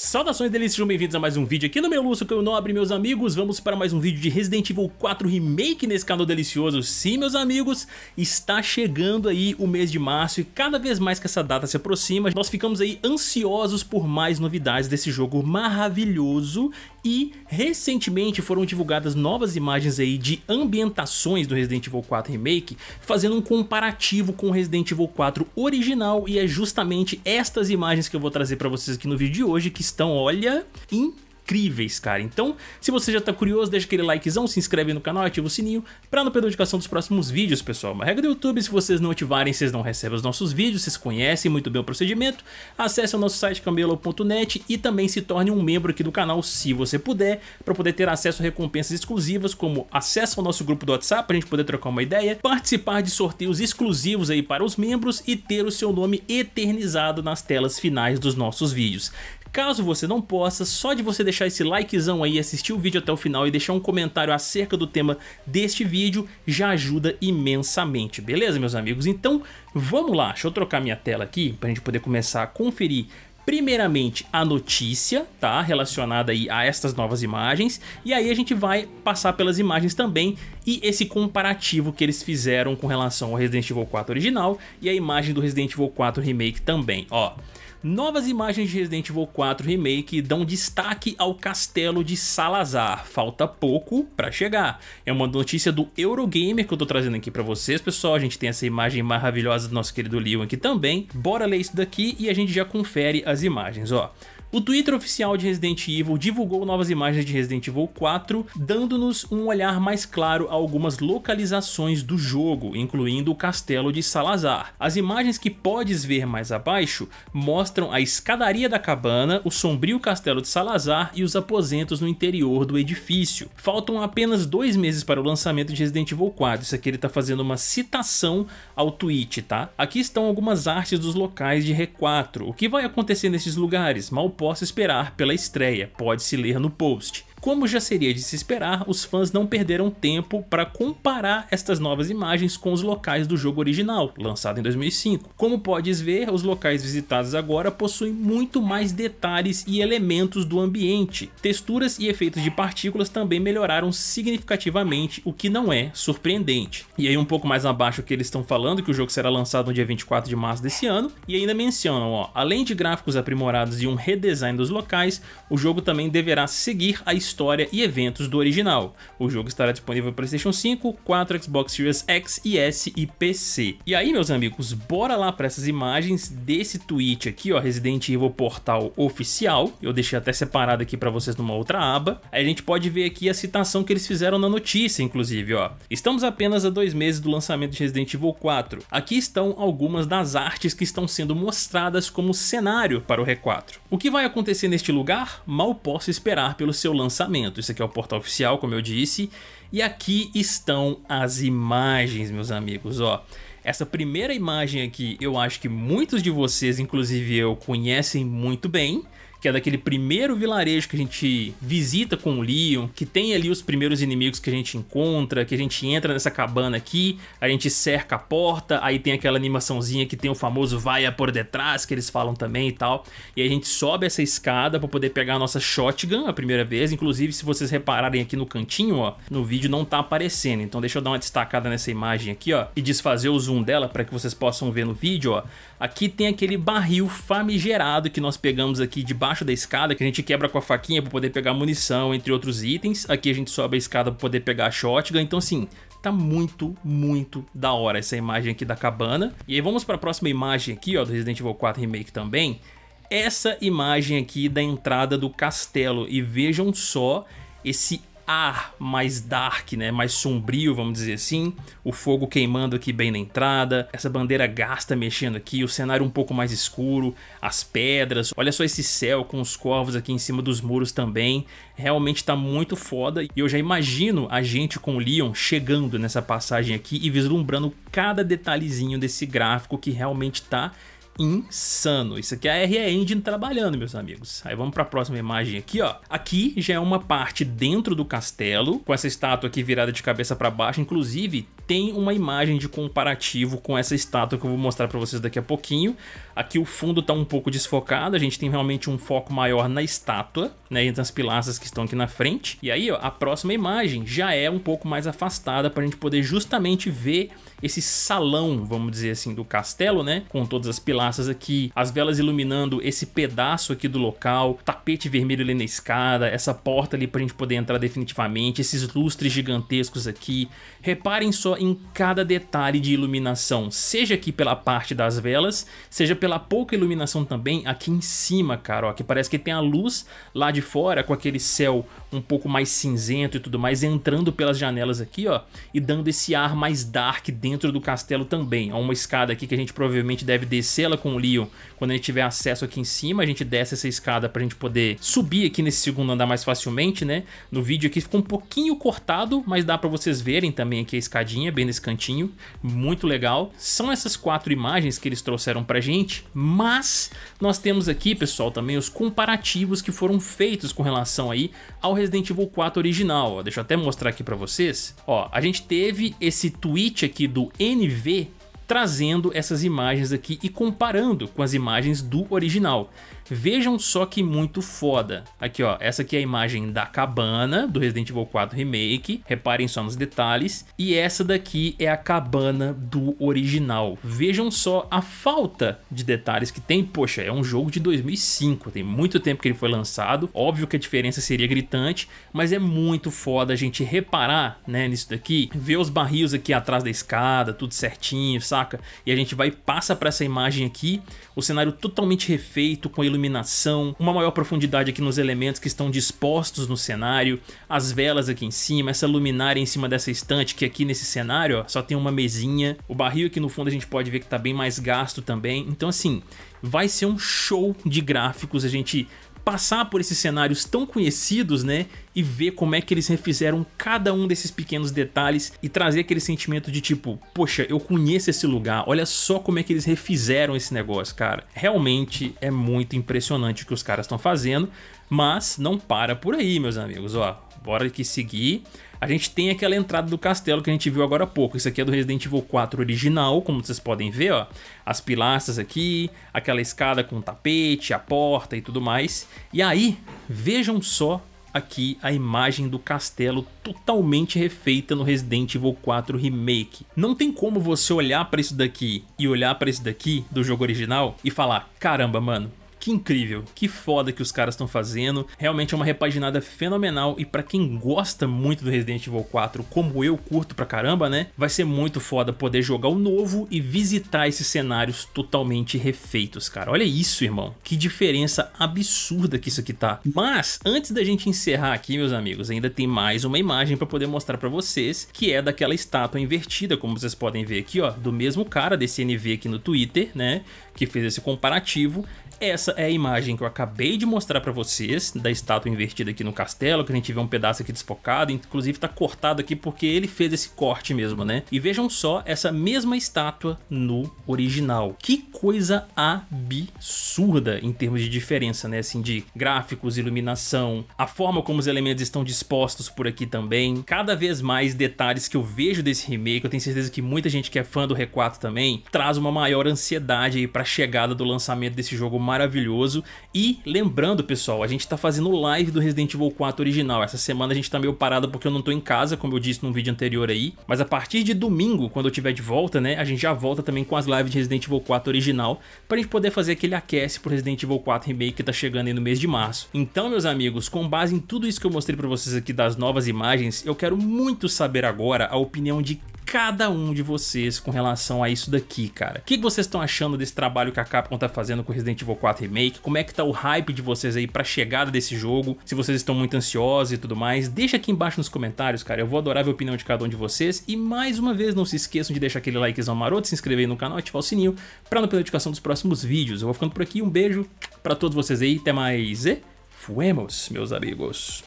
Saudações delícias, sejam bem-vindos a mais um vídeo aqui no meu Lúcio, que eu nobre, meus amigos. Vamos para mais um vídeo de Resident Evil 4 Remake nesse canal delicioso. Sim, meus amigos, está chegando aí o mês de março e cada vez mais que essa data se aproxima, nós ficamos aí ansiosos por mais novidades desse jogo maravilhoso e recentemente foram divulgadas novas imagens aí de ambientações do Resident Evil 4 Remake, fazendo um comparativo com o Resident Evil 4 original. E é justamente estas imagens que eu vou trazer para vocês aqui no vídeo de hoje que estão, olha, incríveis, cara. Então, se você já tá curioso, deixa aquele likezão, se inscreve no canal, ativa o sininho pra não perder a notificação dos próximos vídeos, pessoal. Uma regra do YouTube, se vocês não ativarem, vocês não recebem os nossos vídeos, vocês conhecem muito bem o procedimento. Acesse o nosso site camelo.net e também se torne um membro aqui do canal, se você puder, para poder ter acesso a recompensas exclusivas, como acesso ao nosso grupo do WhatsApp, pra gente poder trocar uma ideia, participar de sorteios exclusivos aí para os membros e ter o seu nome eternizado nas telas finais dos nossos vídeos. Caso você não possa, só de você deixar esse likezão aí, assistir o vídeo até o final e deixar um comentário acerca do tema deste vídeo, já ajuda imensamente, beleza meus amigos? Então vamos lá, deixa eu trocar minha tela aqui para a gente poder começar a conferir primeiramente a notícia, tá, relacionada aí a estas novas imagens, e aí a gente vai passar pelas imagens também e esse comparativo que eles fizeram com relação ao Resident Evil 4 original e a imagem do Resident Evil 4 Remake também, ó. Novas imagens de Resident Evil 4 Remake dão destaque ao castelo de Salazar, falta pouco para chegar. É uma notícia do Eurogamer que eu tô trazendo aqui para vocês, pessoal, a gente tem essa imagem maravilhosa do nosso querido Leon aqui também. Bora ler isso daqui e a gente já confere as imagens, ó. O Twitter oficial de Resident Evil divulgou novas imagens de Resident Evil 4, dando-nos um olhar mais claro a algumas localizações do jogo, incluindo o castelo de Salazar. As imagens que podes ver mais abaixo mostram a escadaria da cabana, o sombrio castelo de Salazar e os aposentos no interior do edifício. Faltam apenas dois meses para o lançamento de Resident Evil 4, isso aqui ele está fazendo uma citação ao tweet, tá? Aqui estão algumas artes dos locais de R4, o que vai acontecer nesses lugares? Mal possa esperar pela estreia, pode-se ler no post. Como já seria de se esperar, os fãs não perderam tempo para comparar estas novas imagens com os locais do jogo original, lançado em 2005. Como podes ver, os locais visitados agora possuem muito mais detalhes e elementos do ambiente. Texturas e efeitos de partículas também melhoraram significativamente, o que não é surpreendente. E aí um pouco mais abaixo que eles estão falando que o jogo será lançado no dia 24 de março desse ano, e ainda mencionam, ó, além de gráficos aprimorados e um redesign dos locais, o jogo também deverá seguir a história e eventos do original. O jogo estará disponível para PlayStation 5, 4, Xbox Series X e S e PC. E aí, meus amigos, bora lá para essas imagens desse tweet aqui, ó, Resident Evil Portal Oficial. Eu deixei até separado aqui para vocês numa outra aba. Aí a gente pode ver aqui a citação que eles fizeram na notícia, inclusive, ó. Estamos apenas a dois meses do lançamento de Resident Evil 4. Aqui estão algumas das artes que estão sendo mostradas como cenário para o R4. O que vai acontecer neste lugar? Mal posso esperar pelo seu lançamento lançamento. Isso aqui é o portal oficial, como eu disse. E aqui estão as imagens, meus amigos, ó. Essa primeira imagem aqui, eu acho que muitos de vocês, inclusive eu, conhecem muito bem que é daquele primeiro vilarejo que a gente visita com o Leon, que tem ali os primeiros inimigos que a gente encontra, que a gente entra nessa cabana aqui, a gente cerca a porta, aí tem aquela animaçãozinha que tem o famoso vaia por detrás, que eles falam também e tal, e a gente sobe essa escada para poder pegar a nossa shotgun a primeira vez, inclusive se vocês repararem aqui no cantinho, ó, no vídeo não tá aparecendo, então deixa eu dar uma destacada nessa imagem aqui, ó, e desfazer o zoom dela para que vocês possam ver no vídeo, ó, aqui tem aquele barril famigerado que nós pegamos aqui debaixo embaixo da escada que a gente quebra com a faquinha para poder pegar munição, entre outros itens. Aqui a gente sobe a escada para poder pegar a shotgun. Então assim, tá muito, muito da hora essa imagem aqui da cabana. E aí vamos para a próxima imagem aqui, ó, do Resident Evil 4 Remake também. Essa imagem aqui da entrada do castelo e vejam só esse ar mais dark, né, mais sombrio, vamos dizer assim, o fogo queimando aqui bem na entrada, essa bandeira gasta mexendo aqui, o cenário um pouco mais escuro, as pedras, olha só esse céu com os corvos aqui em cima dos muros também, realmente tá muito foda. E eu já imagino a gente com o Leon chegando nessa passagem aqui e vislumbrando cada detalhezinho desse gráfico que realmente tá insano. Isso aqui é a RE Engine trabalhando, meus amigos. Aí vamos para a próxima imagem aqui, ó. Aqui já é uma parte dentro do castelo, com essa estátua aqui virada de cabeça para baixo. Inclusive, tem uma imagem de comparativo com essa estátua que eu vou mostrar para vocês daqui a pouquinho. Aqui o fundo está um pouco desfocado, a gente tem realmente um foco maior na estátua, né, entre as pilastras que estão aqui na frente. E aí, ó, a próxima imagem já é um pouco mais afastada para a gente poder justamente ver esse salão, vamos dizer assim, do castelo, né, com todas as pilastras aqui, as velas iluminando esse pedaço aqui do local, tapete vermelho ali na escada, essa porta ali para a gente poder entrar definitivamente, esses lustres gigantescos aqui. Reparem só em cada detalhe de iluminação, seja aqui pela parte das velas, seja pela pouca iluminação também aqui em cima, cara, ó, que parece que tem a luz lá de fora com aquele céu um pouco mais cinzento e tudo mais entrando pelas janelas aqui, ó, e dando esse ar mais dark dentro do castelo também. Há uma escada aqui que a gente provavelmente deve descê-la com o Leon quando a gente tiver acesso aqui em cima, a gente desce essa escada pra gente poder subir aqui nesse segundo andar mais facilmente, né? No vídeo aqui ficou um pouquinho cortado, mas dá pra vocês verem também aqui a escadinha, bem nesse cantinho, muito legal. São essas quatro imagens que eles trouxeram pra gente, mas nós temos aqui, pessoal, também os comparativos que foram feitos com relação aí ao Resident Evil 4 original. Ó, deixa eu até mostrar aqui pra vocês. Ó, a gente teve esse tweet aqui do NV trazendo essas imagens aqui e comparando com as imagens do original. Vejam só que muito foda. Aqui ó, essa aqui é a imagem da cabana do Resident Evil 4 Remake, reparem só nos detalhes. E essa daqui é a cabana do original. Vejam só a falta de detalhes que tem. Poxa, é um jogo de 2005, tem muito tempo que ele foi lançado. Óbvio que a diferença seria gritante, mas é muito foda a gente reparar né, nisso daqui. Ver os barris aqui atrás da escada, tudo certinho, saca? E a gente vai passa para essa imagem aqui, o cenário totalmente refeito, com iluminação iluminação, uma maior profundidade aqui nos elementos que estão dispostos no cenário, as velas aqui em cima, essa luminária em cima dessa estante que aqui nesse cenário ó, só tem uma mesinha, o barril aqui no fundo a gente pode ver que está bem mais gasto também, então assim, vai ser um show de gráficos a gente passar por esses cenários tão conhecidos, né? E ver como é que eles refizeram cada um desses pequenos detalhes e trazer aquele sentimento de tipo, poxa, eu conheço esse lugar, olha só como é que eles refizeram esse negócio, cara. Realmente é muito impressionante o que os caras estão fazendo, mas não para por aí, meus amigos, ó. Bora aqui seguir. A gente tem aquela entrada do castelo que a gente viu agora há pouco. Isso aqui é do Resident Evil 4 original, como vocês podem ver, ó. As pilastras aqui, aquela escada com tapete, a porta e tudo mais. E aí, vejam só aqui a imagem do castelo totalmente refeita no Resident Evil 4 Remake. Não tem como você olhar para isso daqui e olhar para isso daqui do jogo original e falar, caramba, mano, que incrível, que foda que os caras estão fazendo. Realmente é uma repaginada fenomenal e para quem gosta muito do Resident Evil 4, como eu curto pra caramba, né? Vai ser muito foda poder jogar o novo e visitar esses cenários totalmente refeitos, cara. Olha isso, irmão. Que diferença absurda que isso aqui tá. Mas, antes da gente encerrar aqui, meus amigos, ainda tem mais uma imagem para poder mostrar para vocês, que é daquela estátua invertida, como vocês podem ver aqui, ó, do mesmo cara desse NV aqui no Twitter, né? Que fez esse comparativo. Essa é a imagem que eu acabei de mostrar para vocês da estátua invertida aqui no castelo, que a gente vê um pedaço aqui desfocado, inclusive tá cortado aqui porque ele fez esse corte mesmo, né? E vejam só essa mesma estátua no original. Que coisa absurda em termos de diferença, né? Assim, de gráficos, iluminação, a forma como os elementos estão dispostos por aqui também. Cada vez mais detalhes que eu vejo desse remake, eu tenho certeza que muita gente que é fã do R4 também, traz uma maior ansiedade aí pra chegada do lançamento desse jogo maravilhoso. E lembrando, pessoal, a gente tá fazendo live do Resident Evil 4 original. Essa semana a gente tá meio parado porque eu não tô em casa, como eu disse no vídeo anterior aí. Mas a partir de domingo, quando eu tiver de volta, né, a gente já volta também com as lives de Resident Evil 4 original, pra gente poder fazer aquele aquece pro Resident Evil 4 Remake que tá chegando aí no mês de março. Então, meus amigos, com base em tudo isso que eu mostrei pra vocês aqui das novas imagens, eu quero muito saber agora a opinião de cada um de vocês com relação a isso daqui, cara. O que vocês estão achando desse trabalho que a Capcom tá fazendo com Resident Evil 4 Remake? Como é que tá o hype de vocês aí pra chegada desse jogo? Se vocês estão muito ansiosos e tudo mais, deixa aqui embaixo nos comentários, cara. Eu vou adorar ver a opinião de cada um de vocês. E mais uma vez, não se esqueçam de deixar aquele likezão maroto, se inscrever no canal ativar o sininho pra não perder a notificação dos próximos vídeos. Eu vou ficando por aqui, um beijo pra todos vocês aí, até mais e fuemos, meus amigos.